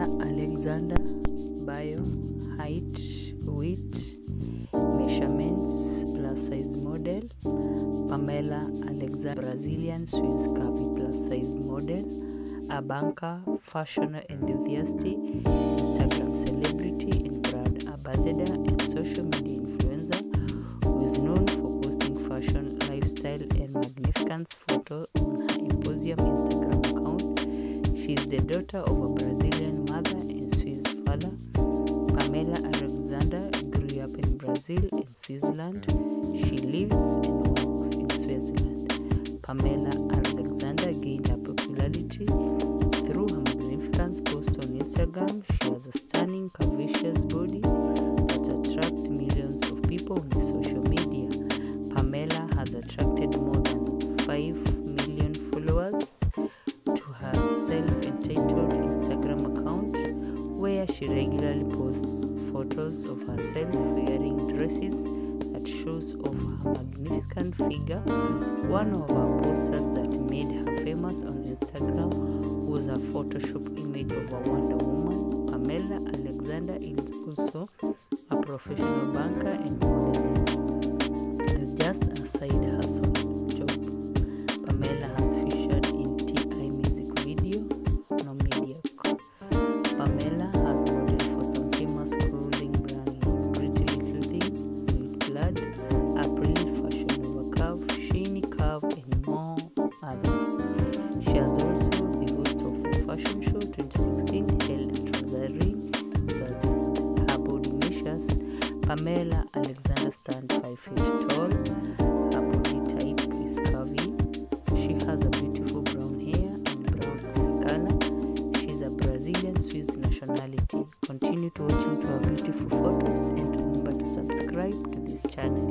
Alexandra bio height weight measurements plus size model Pamela Alexandra Brazilian Swiss curvy plus size model a banker fashion enthusiast Instagram celebrity and brand ambassador and social media influencer who is known for posting fashion lifestyle and magnificence photo on her Imposium Instagram account. She is the daughter of a Brazilian mother and Swiss father Pamela Alexandra grew up in Brazil and Switzerland. She lives and works in Switzerland. Pamela Alexandra gained her popularity through her magnificent post on Instagram. She has a stunning, curvaceous body that attracts millions of people on social media. Pamela has attracted she regularly posts photos of herself wearing dresses that shows off her magnificent figure. One of her posters that made her famous on Instagram was a Photoshop image of a Wonder Woman. Pamela Alexandra is also a professional banker and model. Pamela Alexander stand 5 feet tall. Her body type is curvy. She has a beautiful brown hair and brown eye color. She's a Brazilian Swiss nationality. Continue to watch into our beautiful photos and remember to subscribe to this channel.